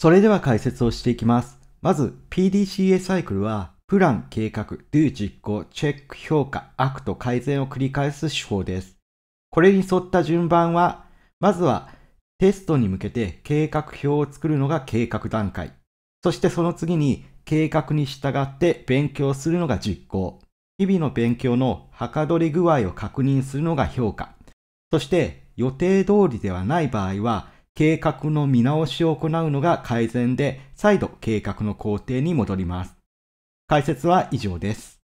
それでは解説をしていきます。まず、PDCA サイクルは、 Plan、計画、Do 実行、 Check、評価、 Act、改善を繰り返す手法です。これに沿った順番は、まずはテストに向けて計画表を作るのが計画段階。そしてその次に計画に従って勉強するのが実行。日々の勉強のはかどり具合を確認するのが評価。そして予定通りではない場合は計画の見直しを行うのが改善で再度計画の工程に戻ります。解説は以上です。